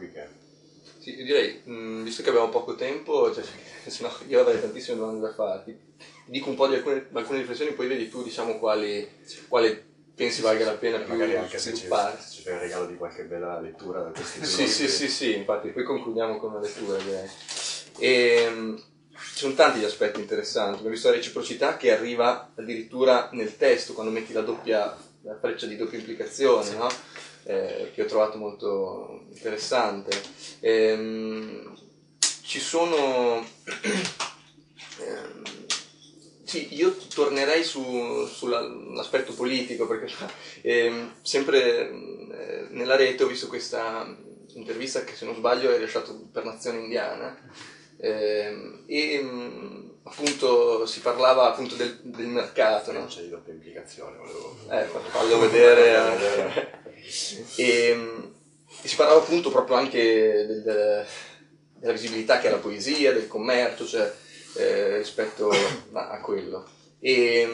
qui che... Sì, io direi, mh, visto che abbiamo poco tempo, cioè, se no io avrei tantissime domande da farti, ti dico un po' di alcune, alcune riflessioni, poi vedi tu diciamo quali, quale pensi valga la pena più magari anche se ci, se ci fai il regalo di qualche bella lettura da questi due Sì, sì, sì, sì, infatti poi concludiamo con una lettura direi. E, ci sono tanti gli aspetti interessanti, abbiamo visto la reciprocità che arriva addirittura nel testo, quando metti la doppia, la freccia di doppia implicazione, no? Eh, che ho trovato molto interessante. Ehm, ci sono... ehm, sì, io tornerei su- sull'aspetto politico perché ehm, sempre eh, nella rete ho visto questa intervista che se non sbaglio è rilasciata per Nazione Indiana ehm, e mm, appunto si parlava appunto del, del mercato, no? Non c'è di doppia implicazione, volevo... Eh, fa- fallo vedere. E, e si parlava appunto proprio anche del- del- della visibilità che ha la poesia, del commercio, cioè eh, rispetto a, a quello. E,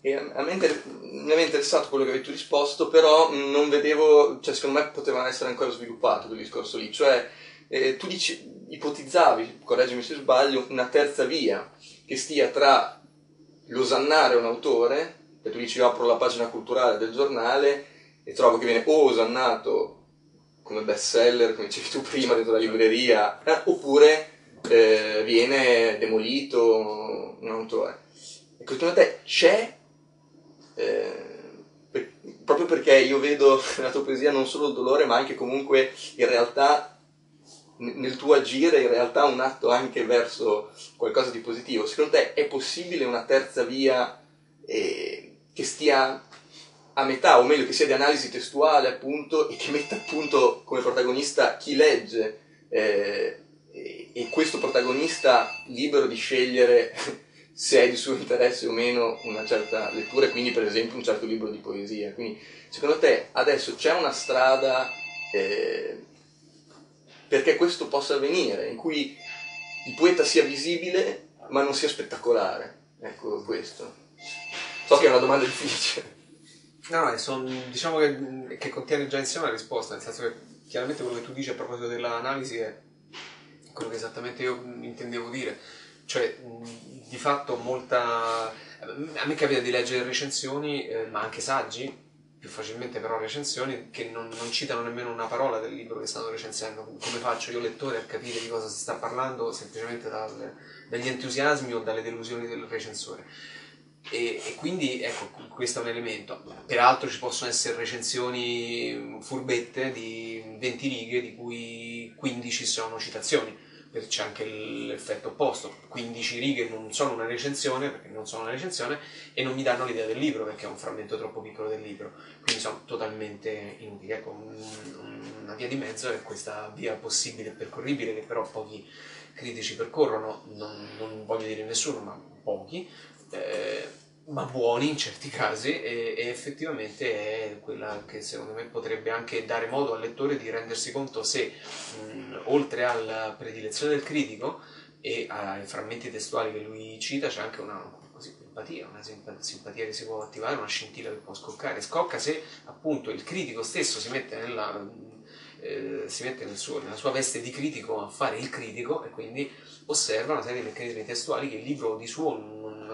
e a a me inter- mi aveva interessato quello che avevi tu risposto, però non vedevo, cioè secondo me poteva essere ancora sviluppato quel discorso lì, cioè eh, tu dici, ipotizzavi, correggimi se sbaglio, una terza via che stia tra l'osannare un autore, e tu dici io apro la pagina culturale del giornale e trovo che viene o osannato come bestseller, come dicevi tu prima, dentro la libreria, eh, oppure eh, viene demolito un autore. Ecco, secondo te c'è, eh, per- proprio perché io vedo nella tua poesia non solo il dolore, ma anche comunque in realtà nel tuo agire in realtà un atto anche verso qualcosa di positivo. Secondo te è possibile una terza via eh, che stia a metà, o meglio che sia di analisi testuale appunto e che metta appunto come protagonista chi legge eh, e, questo protagonista libero di scegliere se è di suo interesse o meno una certa lettura quindi per esempio un certo libro di poesia. Quindi secondo te adesso c'è una strada eh, perché questo possa avvenire, in cui il poeta sia visibile ma non sia spettacolare? Ecco questo. So che è una domanda difficile. No, no, son- diciamo che, che contiene già insieme la risposta, nel senso che chiaramente quello che tu dici a proposito dell'analisi è quello che esattamente io intendevo dire. Cioè, di fatto molta... A me capita di leggere recensioni, eh, ma anche saggi, più facilmente però recensioni, che non, non citano nemmeno una parola del libro che stanno recensendo. Come faccio io lettore a capire di cosa si sta parlando semplicemente dal- dagli entusiasmi o dalle delusioni del recensore? E, e quindi ecco, questo è un elemento. Peraltro ci possono essere recensioni furbette di 20 righe, di cui 15 sono citazioni. C'è anche l'effetto opposto, 15 righe non sono una recensione, perché non sono una recensione, e non mi danno l'idea del libro, perché è un frammento troppo piccolo del libro, quindi sono totalmente inutili. Ecco, un- una via di mezzo è questa via possibile e percorribile, che però pochi critici percorrono, non, non voglio dire nessuno, ma pochi, eh, ma buoni in certi casi e, e effettivamente è quella che secondo me potrebbe anche dare modo al lettore di rendersi conto se mh, oltre alla predilezione del critico e ai frammenti testuali che lui cita c'è anche una così, empatia, una simpa- simpatia che si può attivare, una scintilla che può scoccare. Scocca se appunto il critico stesso si mette nella, eh, si mette nel suo- nella sua veste di critico a fare il critico e quindi osserva una serie di meccanismi testuali che il libro di suo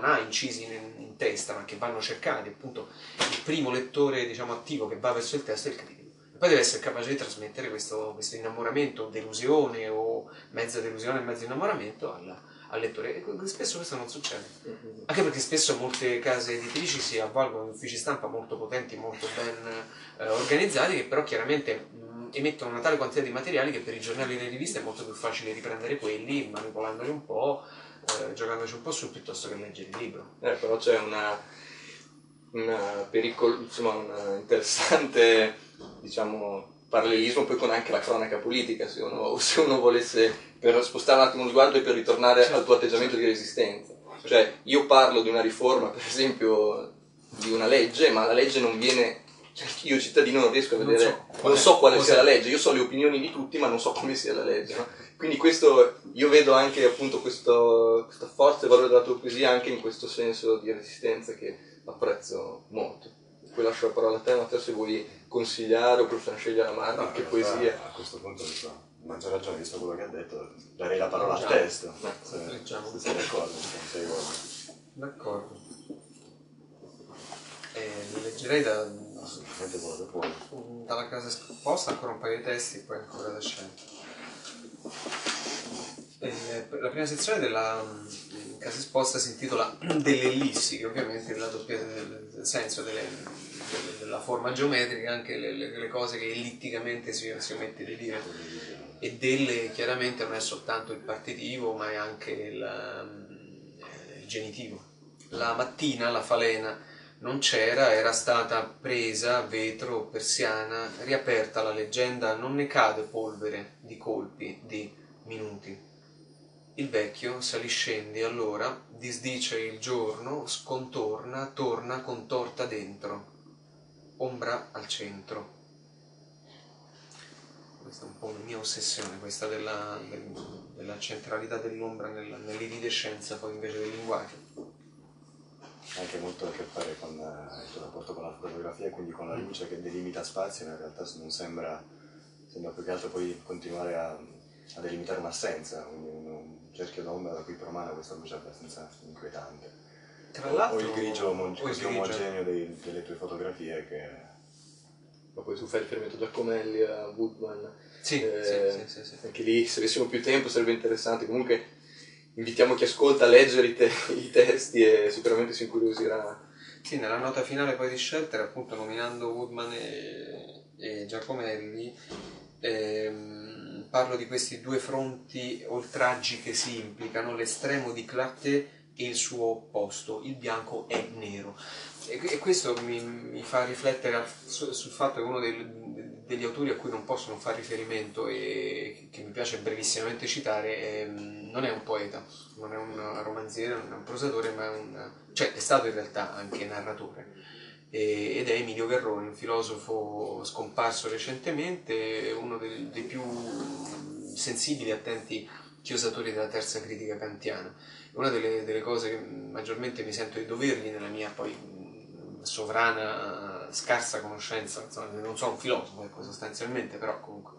non, ha incisi in, in testa, ma che vanno cercati. Appunto, il primo lettore diciamo, attivo che va verso il testo è il critico. E poi deve essere capace di trasmettere questo, questo innamoramento, delusione o mezza delusione e mezzo innamoramento al, al lettore. E spesso questo non succede. Anche perché spesso molte case editrici si avvalgono di uffici stampa molto potenti, molto ben eh, organizzati, che però chiaramente emettono una tale quantità di materiali che per i giornali e le riviste è molto più facile riprendere quelli, manipolandoli un po', eh, giocandoci un po' su, piuttosto che leggere il libro. Eh, però c'è una, una pericol- insomma, un interessante diciamo, parallelismo poi con anche la cronaca politica, se uno, se uno volesse, per spostare un attimo lo sguardo e per ritornare al tuo atteggiamento di resistenza. Cioè, io parlo di una riforma, per esempio, di una legge, ma la legge non viene... Cioè, io cittadino non riesco a Non vedere, so qual non è- so quale sia la legge, io so le opinioni di tutti, ma non so come sia la legge. no? Quindi questo, io vedo anche appunto questo, questa forza e valore della tua poesia anche in questo senso di resistenza che apprezzo molto. Poi lascio la parola a te, Matteo, se vuoi consigliare o per scegliere a Martin, No, che realtà, poesia. A questo punto, visto, a maggior ragione, visto quello che ha detto, darei la parola al Leggiamo. testo. Se, Leggiamo. se sei d'accordo, se non sei d'accordo. D'accordo. Eh, leggerei da, Quello che puoi. dalla casa esposta ancora un paio di testi e poi ancora da scelta. Eh, la prima sezione della mm, casa esposta si intitola Delle ellissi, che ovviamente la doppia del senso delle- delle- della forma geometrica, anche le, le- le cose che ellitticamente si, si omette di dire. E delle chiaramente non è soltanto il partitivo, ma è anche il, mm, il genitivo. La mattina la falena non c'era, era stata presa vetro persiana, riaperta la leggenda, non ne cade polvere di colpi, di minuti. Il vecchio saliscendi allora, disdice il giorno, scontorna, torna contorta dentro, ombra al centro. Questa è un po' una mia ossessione, questa della, del- della centralità dell'ombra nell'iridescenza poi invece del linguaggio. Anche molto a che fare con eh, il tuo rapporto con la fotografia e quindi con la luce che delimita spazi, ma in realtà non sembra, sembra più che altro poi continuare a, a delimitare un'assenza, quindi un, un cerchio d'ombra da cui promana questa luce abbastanza inquietante. Tra O- l'altro, o il grigio omo- o il così grigio. omogeneo dei- delle tue fotografie che Ma poi tu fai riferimento a Giacomelli, a Woodman. Sì, Eh, sì, sì, sì, sì. Anche lì, se avessimo più tempo, sarebbe interessante. Comunque, invitiamo chi ascolta a leggere i, te- i testi e sicuramente si incuriosirà. Sì, nella nota finale poi di Shelter, appunto nominando Woodman e, e Giacomelli, ehm, parlo di questi due fronti oltraggi che si implicano, l'estremo di Clarté e il suo opposto, il bianco è nero. E, e questo mi, mi fa riflettere al- su- sul fatto che uno del- degli autori a cui non posso fare riferimento e che mi piace brevissimamente citare è, non è un poeta, non è un romanziere, non è un prosatore, ma è un... cioè è stato in realtà anche narratore. Ed è Emilio Garrone, un filosofo scomparso recentemente, uno dei, dei più sensibili e attenti chiosatori della terza critica kantiana. Una delle, delle cose che maggiormente mi sento di dovergli nella mia poi mh, scarsa conoscenza, insomma, non sono un filosofo, ecco, sostanzialmente, però comunque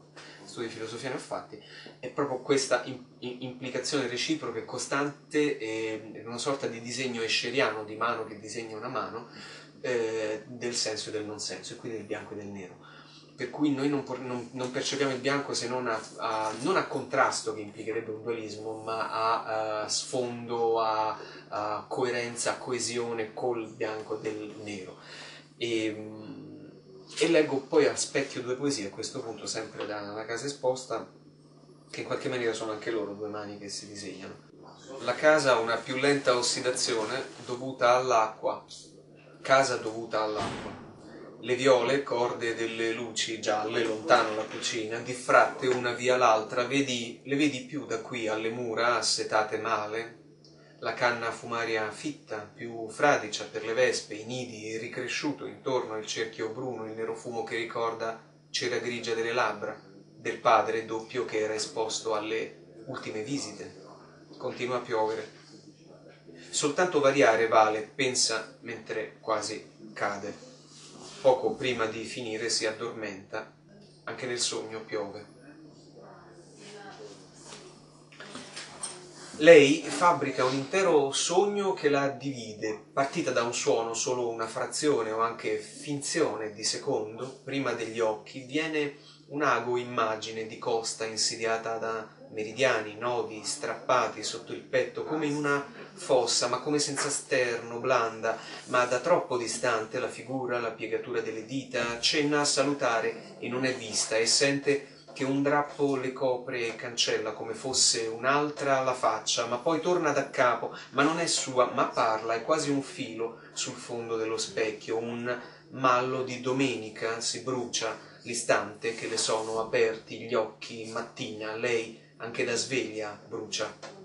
studi di filosofia ne ho fatti, è proprio questa im- im- implicazione reciproca e costante, eh, una sorta di disegno escheriano di mano che disegna una mano, eh, del senso e del non senso, e quindi del bianco e del nero. Per cui noi non, non- non percepiamo il bianco se non a, a- non a contrasto, che implicherebbe un dualismo, ma a, a sfondo, a, a coerenza, a coesione col bianco del nero. E, mm, e leggo poi a specchio due poesie, a questo punto sempre dalla casa esposta, che in qualche maniera sono anche loro due mani che si disegnano. La casa ha una più lenta ossidazione dovuta all'acqua, casa dovuta all'acqua. Le viole, corde delle luci gialle, lontano la cucina, diffratte una via l'altra, vedi, le vedi più da qui alle mura assetate male, la canna fumaria fitta, più fradicia per le vespe, i nidi, ricresciuto intorno il cerchio bruno, il nero fumo che ricorda cera grigia delle labbra, del padre doppio che era esposto alle ultime visite. Continua a piovere. Soltanto variare vale, pensa mentre quasi cade. Poco prima di finire si addormenta, anche nel sogno piove. Lei fabbrica un intero sogno che la divide, partita da un suono, solo una frazione o anche finzione di secondo, prima degli occhi, viene un'ago immagine di costa insidiata da meridiani, nodi strappati sotto il petto, come in una fossa, ma come senza sterno, blanda, ma da troppo distante la figura, la piegatura delle dita, accenna a salutare e non è vista e sente che un drappo le copre e cancella come fosse un'altra la faccia, ma poi torna da capo, ma non è sua, ma parla, è quasi un filo sul fondo dello specchio, un mallo di domenica si brucia l'istante che le sono aperti gli occhi mattina, lei anche da sveglia brucia.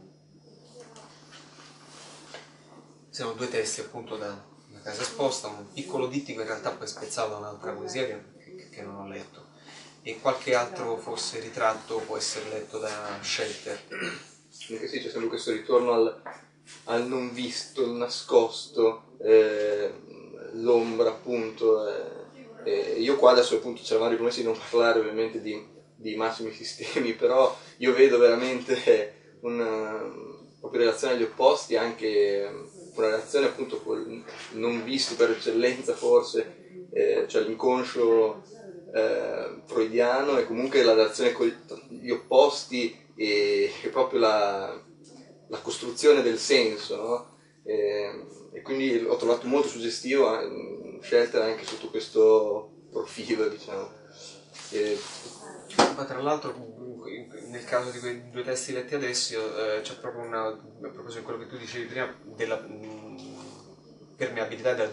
Sono due testi appunto da, da casa esposta, un piccolo dittico in realtà poi spezzato da un'altra poesia che- che non ho letto e qualche altro forse ritratto può essere letto da Shelter. Comunque sì, c'è sempre questo ritorno al, al non visto, il nascosto, eh, l'ombra appunto. eh. Eh, io qua adesso appunto ci eravamo ripromessi di non parlare ovviamente di, di massimi sistemi, però io vedo veramente una proprio relazione agli opposti, anche una relazione appunto col non visto per eccellenza forse, eh, cioè l'inconscio eh, freudiano e comunque la relazione con gli opposti e, e proprio la, la, costruzione del senso, no? e, e, quindi ho trovato molto suggestivo eh, Shelter anche sotto questo profilo, diciamo. E... Ma tra l'altro nel caso di quei due testi letti adesso eh, c'è proprio una, a proposito di quello che tu dicevi prima, della mh, permeabilità della,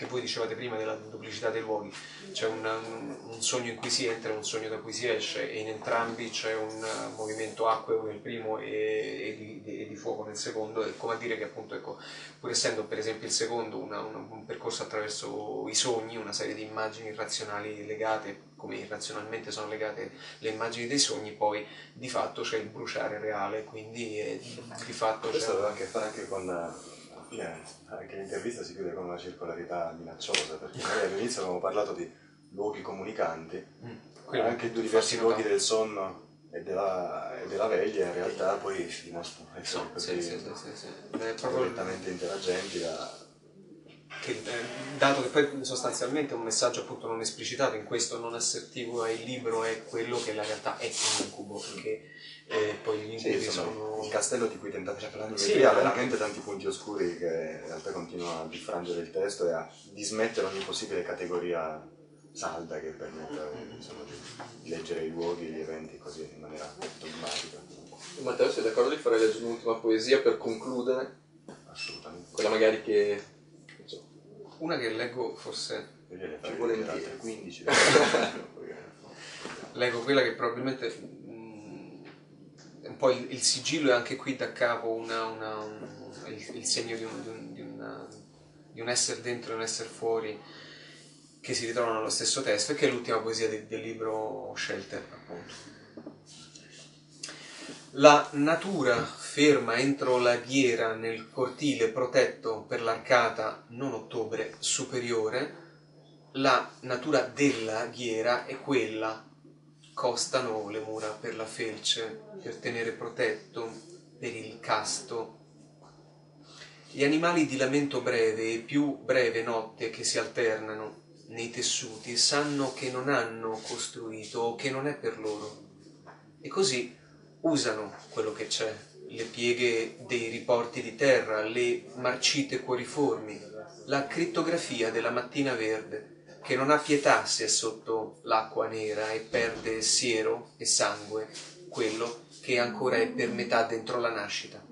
che voi dicevate prima della duplicità dei luoghi, c'è un, un, sogno in cui si entra e un sogno da cui si esce e in entrambi c'è un movimento acqueo nel primo e, e, di, e, di, fuoco nel secondo, e come a dire che appunto, ecco, pur essendo per esempio il secondo una, una, un percorso attraverso i sogni, una serie di immagini irrazionali legate, come irrazionalmente sono legate le immagini dei sogni, poi di fatto c'è il bruciare reale, quindi è, di fatto... Questo aveva a che fare anche con fine anche l'intervista si chiude con una circolarità minacciosa, perché noi all'inizio avevamo parlato di luoghi comunicanti, mm. anche i due diversi luoghi del sonno e della, e della veglia in realtà poi si dimostrano essere no, così sì, sì, sì, sì. interagenti da, che, eh, dato che poi sostanzialmente un messaggio appunto non esplicitato in questo non assertivo è il libro è quello che in realtà è un incubo perché e poi gli incubi sì, sono... Il castello di cui tentate parlare sì, ha veramente tanti punti oscuri che in realtà continua a diffrangere il testo e a dismettere ogni possibile categoria salda che permetta insomma, di leggere i luoghi, gli eventi così in maniera dogmatica. Matteo, sei d'accordo di fare leggere un'ultima poesia per concludere? Assolutamente. Quella magari che... So. Una che leggo forse... Ci volentieri. 15. leggo quella che probabilmente poi il, il, sigillo è anche qui da capo una, una, un, il, il, segno di un, di, un, di, una, di un, essere dentro e un essere fuori che si ritrovano nello stesso testo e che è l'ultima poesia del, del libro Shelter appunto. La natura ferma entro la ghiera nel cortile protetto per l'arcata non ottobre superiore, la natura della ghiera è quella costano le mura per la felce, per tenere protetto, per il casto. Gli animali di lamento breve e più breve notte che si alternano nei tessuti sanno che non hanno costruito o che non è per loro. E così usano quello che c'è, le pieghe dei riporti di terra, le marcite cuoriformi, la crittografia della mattina verde, che non ha pietà se è sotto l'acqua nera e perde siero e sangue quello che ancora è per metà dentro la nascita.